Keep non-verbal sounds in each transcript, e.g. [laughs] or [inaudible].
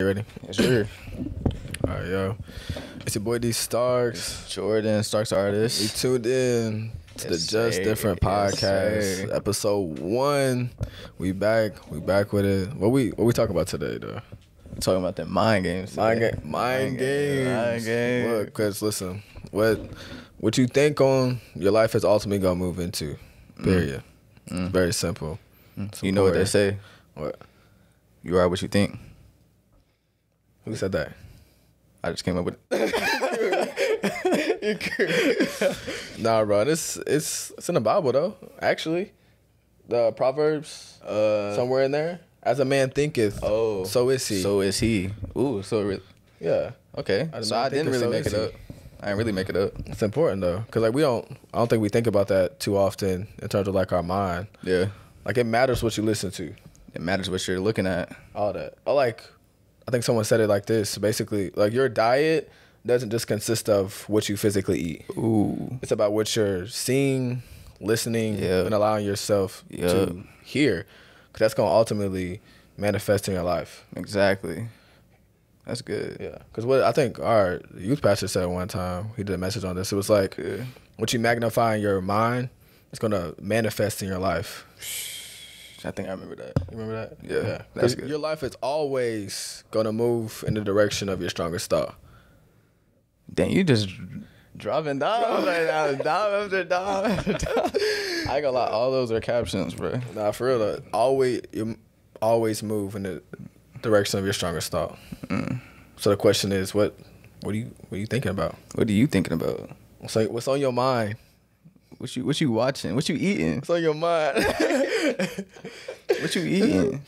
You ready? Yes, sir. All right, yo. It's your boy D Starks. Jordan, Starks We artist. tuned in to the Just sir. Different podcast, sir. episode one. We back. We back with it. What we what we talk about today, though? talking about the mind games. Mind, ga- mind games. Mind games. Look, cause listen, what what you think on your life is ultimately gonna move into. Period. Mm. Very simple. You know what they say. What? You are what you think. Who said that? I just came up with it. [laughs] Nah, bro. This it's it's in the Bible though. Actually, the Proverbs Uh, somewhere in there. As a man thinketh, oh, so is he. So is he. Ooh, so re- yeah, okay. So I didn't really so make it up. I didn't really make it up. it's important though, cause like we don't. I don't think we think about that too often in terms of like our mind. Yeah. Like it matters what you listen to. It matters what you're looking at. All that. I like. I think someone said it like this. Basically, like your diet doesn't just consist of what you physically eat. Ooh. It's about what you're seeing, listening, Yeah. and allowing yourself Yeah. to hear. Because that's going to ultimately manifest in your life. Exactly. That's good. Yeah. Because what I think our youth pastor said one time, he did a message on this. It was like, Yeah. what you magnify in your mind, it's going to manifest in your life. I think I remember that. You remember that? Yeah, Because that's good. your life is always going to move in the direction of your strongest thought. Dang, you just dropping down right now, [laughs] down after down. I ain't gonna lie, all those are captions, bro. Nah, for real, though, always, you always move in the direction of your strongest thought. Mm. So the question is, what, what are you, what are you thinking about? What are you thinking about? On, what's on your mind? What you what you watching? What you eating? What's on your mind? [laughs] What you eating?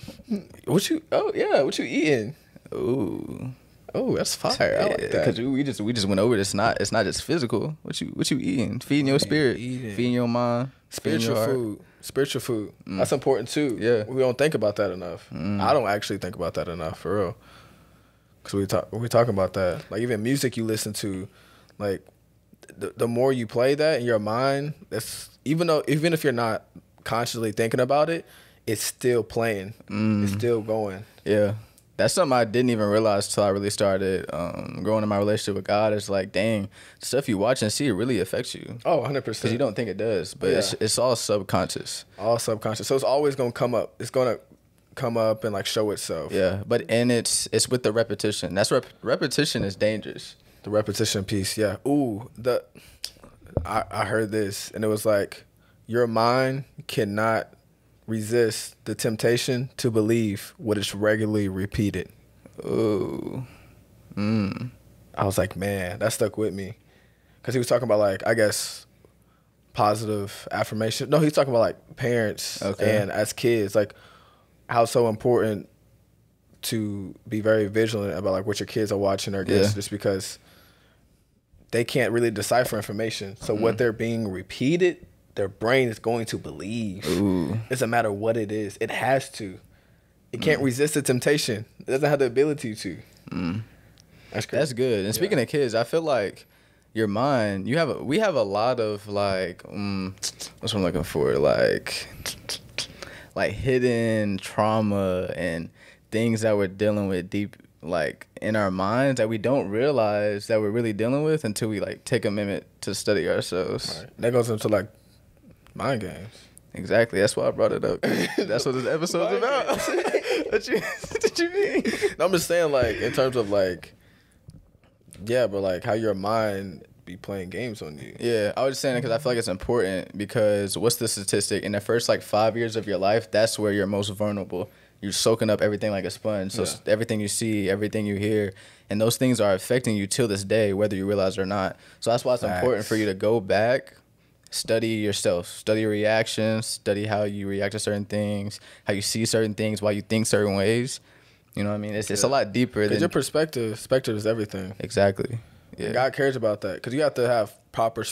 what you? Oh yeah, what you eating? Ooh, Oh, that's fire. I like that. Cause we just we just went over this. Not it's not just physical. What you what you eating? Feeding your spirit, eating. feeding your mind, Spiritual your food. Spiritual food. Mm. That's important too. Yeah. We don't think about that enough. Mm. I don't actually think about that enough for real. Cause we talk we talking about that. Like even music you listen to, like the, the more you play that in your mind, that's even though even if you're not consciously thinking about it, it's still playing. It's still going. Yeah. That's something I didn't even realize till I really started um, growing in my relationship with God. It's like, dang, stuff you watch and see it really affects you. Oh, 100 Because percent. you don't think it does, but it's, it's all subconscious. all subconscious. So it's always gonna come up. It's gonna come up and like show itself. Yeah, but and it's it's with the repetition. That's rep- repetition is dangerous. The repetition piece, yeah. Ooh, the I, I heard this and it was like your mind cannot resist the temptation to believe what is regularly repeated. Ooh, mm. I was like, man, that stuck with me. Cause he was talking about like, I guess positive affirmation. No, he's talking about like parents Okay. and as kids, like how so important to be very vigilant about like what your kids are watching or against Yeah. just because they can't really decipher information. So Mm-hmm. what they're being repeated, their brain is going to believe. Ooh. It doesn't matter what it is. It has to. It Mm. can't resist the temptation. It doesn't have the ability to. That's crazy. That's good. And speaking of kids, I feel like your mind, you have a, we have a lot of like um, what's what I'm looking for? Like [tsk] like hidden trauma and things that we're dealing with deep like in our minds that we don't realize that we're really dealing with until we like take a minute to study ourselves. Right. That goes into like mind games. Exactly. That's why I brought it up. [laughs] That's what this episode's about. [laughs] what you [laughs] what you mean? No, I'm just saying, like, in terms of like, yeah, but like how your mind be playing games on you. Yeah, I was just saying because I feel like it's important because what's the statistic? In the first like five years of your life, that's where you're most vulnerable. You're soaking up everything like a sponge. So s- everything you see, everything you hear, and those things are affecting you till this day, whether you realize it or not. So that's why it's important for you to go back, study yourself, study your reactions, study how you react to certain things, how you see certain things, why you think certain ways. You know what I mean? It's, it's a lot deeper than your perspective, perspective is everything. exactly. Yeah. God cares about that. Because you have to have proper,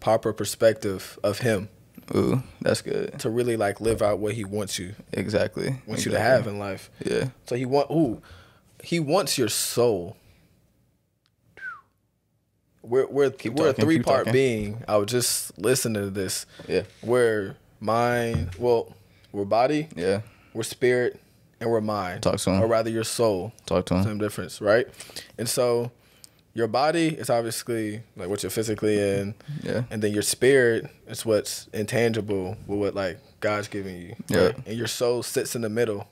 proper perspective of Him Ooh, that's good. to really like live out what He wants you, Exactly. wants you to have in life. Yeah. So He want, ooh, He wants your soul. We're we're Keep we're talking, a three part talking. being. I was just listening to this. Yeah. We're mind, well, we're body, Yeah. we're spirit, and we're mind. Talk to him. Or rather, your soul. Talk to him. Same difference, right? And so, your body is obviously like what you're physically in, Yeah. and then your spirit is what's intangible with what like God's giving you. Yeah. right? And your soul sits in the middle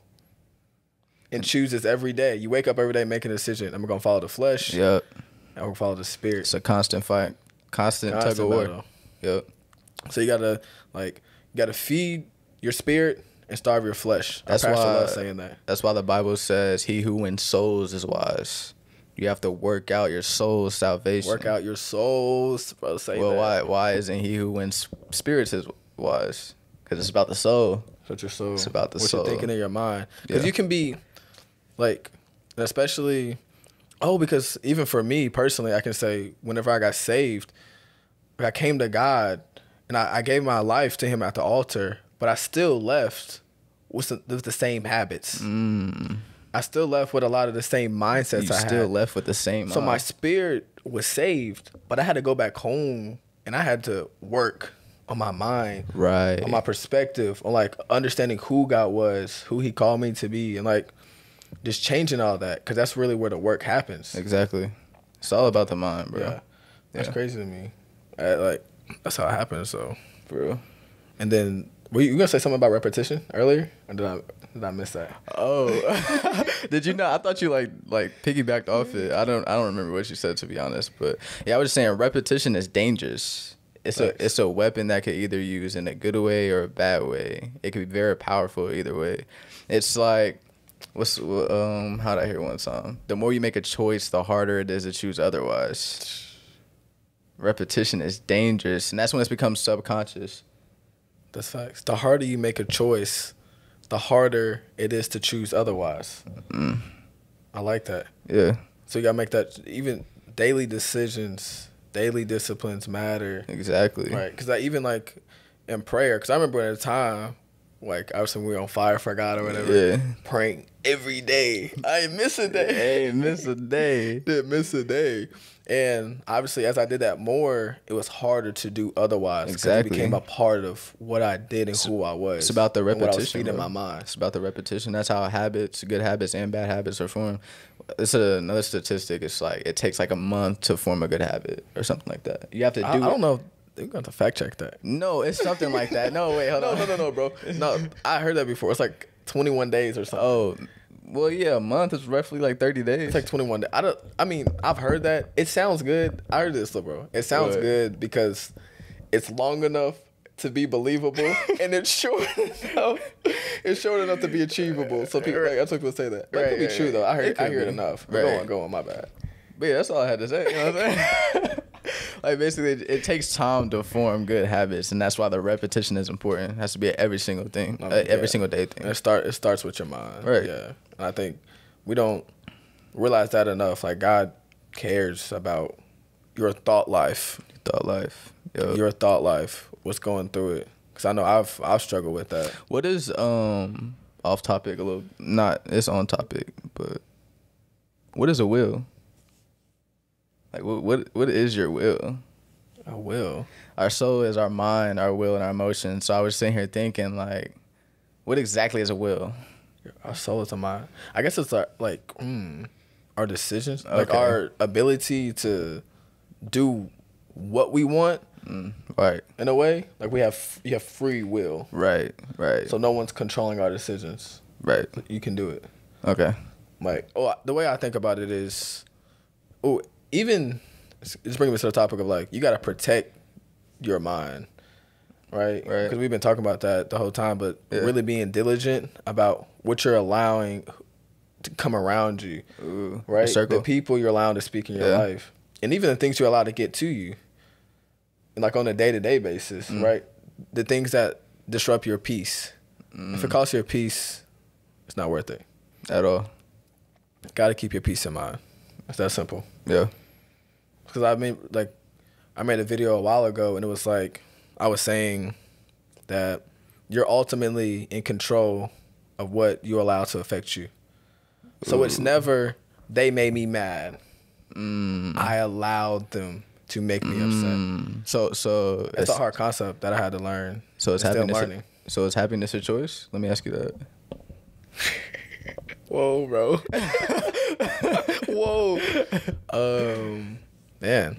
and chooses every day. You wake up every day making a decision. I'm gonna follow the flesh. Yep. I'm gonna follow the spirit. It's a constant fight, constant, tug of war. Yep. So you gotta like you gotta feed your spirit and starve your flesh. That's why- saying that. That's why the Bible says, "He who wins souls is wise." You have to work out your soul's salvation. Work out your souls, bro. Say Well, that. why? Why isn't he who wins spirits is wise? Because it's about the soul. What your soul. It's about the what soul. you're thinking in your mind. Because Yeah. you can be, like, especially, oh, because even for me personally, I can say whenever I got saved, I came to God and I, I gave my life to Him at the altar, but I still left with the, with the same habits. Mm. I still left with a lot of the same mindsets. You I still had. left with the same. So my spirit was saved, but I had to go back home and I had to work on my mind right. on my perspective on like understanding who God was, who He called me to be, and like just changing all that because that's really where the work happens. exactly. It's all about the mind, bro. Yeah, that's Yeah. crazy to me. I, like that's how it happens. So, Bro. and then were you, you gonna say something about repetition earlier, or did I did I miss that? Oh, [laughs] did you know? I thought you like like piggybacked off it. I don't I don't remember what you said to be honest, but yeah, I was just saying repetition is dangerous. It's Thanks. a it's a weapon that could either use in a good way or a bad way. It could be very powerful either way. It's like what's um how did I hear one song? The more you make a choice, the harder it is to choose otherwise. Repetition is dangerous, and that's when it's become subconscious. That's facts. The harder you make a choice, the harder it is to choose otherwise. I like that. Yeah, So you gotta make that even daily decisions, daily disciplines matter. exactly. Right, because I even like in prayer, because I remember at a time, like obviously we were on fire for God or whatever, Yeah. praying every day. I ain't miss a day. Hey, miss a day. [laughs] Didn't miss a day. And obviously, as I did that more, it was harder to do otherwise. Exactly. It became a part of what I did and who I was. It's about the and what I was repetition. feeding my mind. It's about the repetition. That's how habits, good habits and bad habits are formed. It's another statistic. It's like it takes like a month to form a good habit or something like that. You have to do. I, I don't know. Going to fact check that. No, it's something like that. No, wait, hold [laughs] No, on. no, no, no, no, bro. No, I heard that before. It's like 21 days or something. Oh, well, yeah, a month is roughly like thirty days. It's like 21 days. I don't. I mean, I've heard that. It sounds good. I heard this, though, bro. It sounds What? good because it's long enough to be believable, [laughs] and it's short enough. It's short enough to be achievable. So people, like, I took people say that. That Right, could be right, true though. I heard. It I hear it enough. But Go Right. on, go on. My bad. But yeah, that's all I had to say. You know what I'm saying? [laughs] like basically, it, it takes time to form good habits, and that's why the repetition is important. It has to be every single thing, Um, uh, every yeah. single day thing. it start. It starts with your mind. Right. Yeah. And I think we don't realize that enough. Like God cares about your thought life. Thought life. Yo. Your thought life. What's going through it? Because I know I've I've struggled with that. What is um off topic a little? Not it's on topic, but what is a will? Like what what what is your will? I will. Our soul is our mind, our will, and our emotions. So I was sitting here thinking like, what exactly is a will? Our soul is a mind. I guess it's our like mm, our decisions, like our ability to do what we want Right, in a way. Like we have you have free will, right, right, so no one's controlling our decisions. right. You can do it. Okay. Like oh, the way I think about it is, oh, even just bringing me to the topic of like you got to protect your mind, right? Right. Because we've been talking about that the whole time, but Yeah. really being diligent about what you're allowing to come around you. Ooh, right? The people you're allowed to speak in your Yeah. life, and even the things you're allowed to get to you, and like on a day to day basis, Mm. right? The things that disrupt your peace. If Mm. it costs your peace, it's not worth it. At all. Got to keep your peace in mind. It's that simple. Yeah. Because I made like, I made a video a while ago, and it was like I was saying that you're ultimately in control of what you allow to affect you. So it's never they made me mad. I allowed them to make me upset. Mm. So so It's it's, a hard concept that I had to learn. so it's I'm still happiness. learning. So is happiness a choice? Let me ask you that. [laughs] Whoa, bro. [laughs] Whoa. Um, man.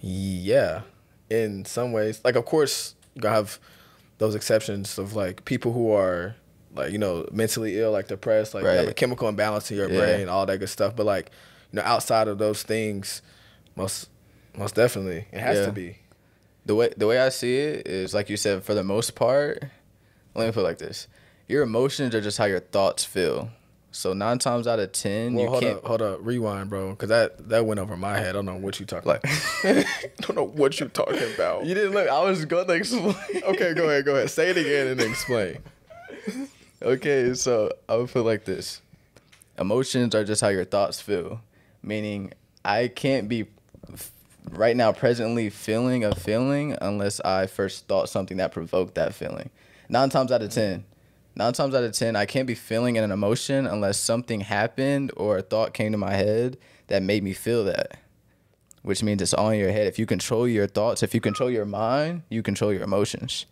Yeah. In some ways, like of course, you have those exceptions of like people who are like you know mentally ill, like depressed, like you have a chemical imbalance in your Yeah. brain, all that good stuff. But like you know, outside of those things, most most definitely it has Yeah. to be. the way the way I see it is like you said, for the most part, let me put it like this: your emotions are just how your thoughts feel. So nine times out of ten, Well, you hold can't. up, hold up, rewind, bro, because that that went over my head. I don't know what you talking Like- about. I [laughs] [laughs] don't know what you talking about. You didn't look. I was going to explain. [laughs] okay, go ahead, go ahead. Say it again and explain. Okay, so I would put it like this: emotions are just how your thoughts feel. Meaning, I can't be f- right now presently feeling a feeling unless I first thought something that provoked that feeling. Nine times out of ten, nine times out of ten, I can't be feeling an emotion unless something happened or a thought came to my head that made me feel that. Which means it's all in your head. If you control your thoughts, if you control your mind, you control your emotions.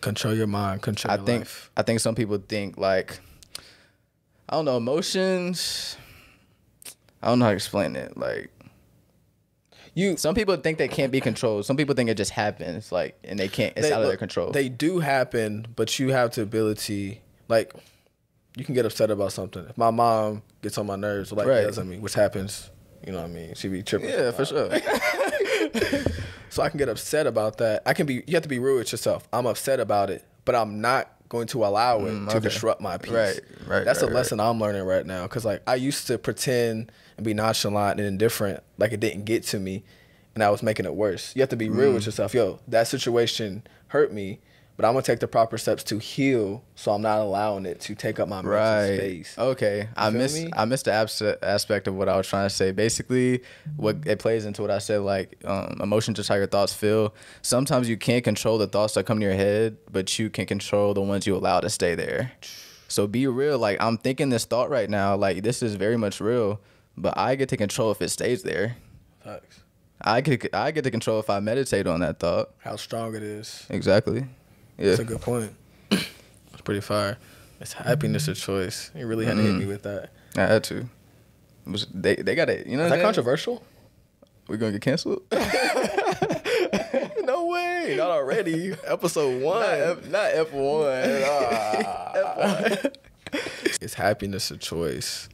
Control your mind. Control I your think life. I think some people think like I don't know emotions. I don't know how to explain it. Like You some people think they can't be controlled. Some people think it just happens. Like and they can't. It's they- out of their control. They do happen, but you have the ability, like, you can get upset about something. If my mom gets on my nerves, like Right. yells at me, which happens, you know what I mean? She be tripping. yeah, for sure. [laughs] So I can get upset about that. I can be. You have to be real with yourself. I'm upset about it, but I'm not going to allow it to Mm, okay. disrupt my peace. Right, right, That's right, a right. lesson I'm learning right now. Because like I used to pretend and be nonchalant and indifferent, like it didn't get to me, and I was making it worse. You have to be real Mm. with yourself. Yo, that situation hurt me, but I'm gonna take the proper steps to heal, so I'm not allowing it to take up my mental right. space. Okay. I feel missed me? I missed the abs- aspect of what I was trying to say. Basically, what it plays into what I said. Like um, emotions just how your thoughts feel. Sometimes you can't control the thoughts that come to your head, but you can control the ones you allow to stay there. So be real. Like I'm thinking this thought right now. Like this is very much real, but I get to control if it stays there. Facts. I get I get to control if I meditate on that thought. How strong it is. Exactly. Yeah. That's a good point. It's pretty fire. It's happiness a choice. You really had to hit Mm. me with that. I had to. It was- They they got it. You know Is that controversial? We're gonna get canceled. [laughs] no way. Not already. Episode one. not [laughs] F one. It's happiness a choice.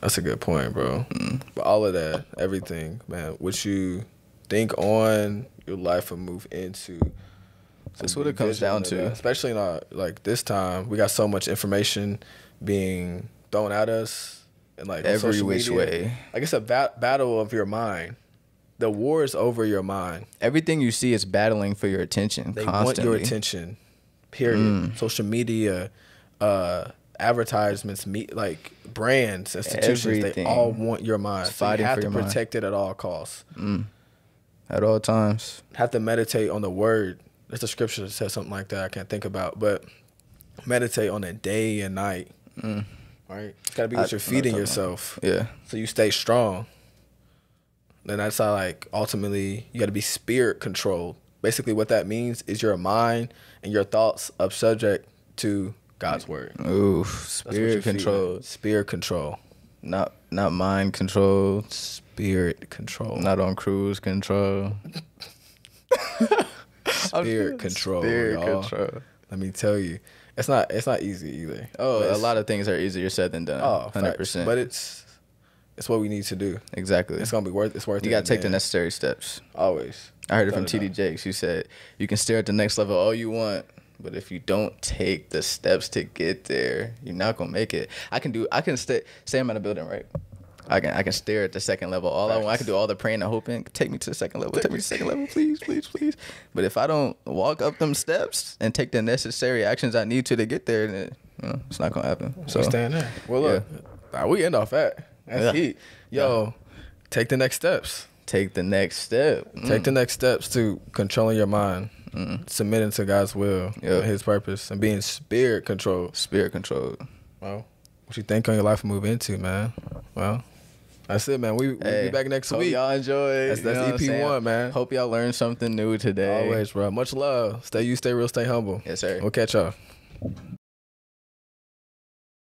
That's a good point, bro. But all of that, everything, man, what you think on, your life will move into. That's what it comes down to. that. Especially in our like this time, we got so much information being thrown at us, and like Every which media. way. Like it's a ba- battle of your mind. The war is over your mind. Everything you see is battling for your attention. They constantly. want your attention. Period. Mm. Social media, uh, advertisements, meet like brands, institutions. Everything. They all want your mind. It's So you fighting have for to your mind. protect it at all costs. at all times. Have to meditate on the word. There's a scripture that says something like that. I can't think about, but meditate on it day and night. Right. It's got to be Mm. I- what you're I know what feeding yourself, Yeah. so you stay strong. Then that's how like ultimately you got to be spirit controlled. Basically, what that means is your mind and your thoughts are subject to God's word. Ooh, spirit control, Spirit control. not not mind control, Spirit control. not on cruise control. [laughs] [laughs] spirit control. Spirit y'all. control. Let me tell you, it's not. It's not easy either. Oh, a lot of things are easier said than done. Oh, hundred facts. percent. But it's it's what we need to do. exactly. It's gonna be worth. It's worth You it. gotta take the man. necessary steps. Always. I heard it from Without TD doubt. Jakes. She said you can stare at the next level all you want, but if you don't take the steps to get there, you're not gonna make it. I can do. I can stay. Say I'm in a building, right? I can. I can stare at the second level all I want. I can do all the praying and hoping. Take me to the second level. Take me to the second level, please, please, please. But if I don't walk up them steps and take the necessary actions I need to to get there, then you know, it's not gonna happen. So So stand there. Well, look, nah, we end off that. That's Yeah. heat. Yo, take the next steps. take the next step. Take the mm. next steps to controlling your mind, mm. submitting to God's will, Yeah. and His purpose, and being spirit controlled. Spirit controlled. Well, what you think on your life will move into, man? Well, that's it, man. We we'll Hey, be back next hope week. Y'all enjoy. That's- that's know what I'm EP one, man. Hope y'all learned something new today. Always, bro. Much love. Stay you, stay real, stay humble. Yes, sir. We'll catch y'all.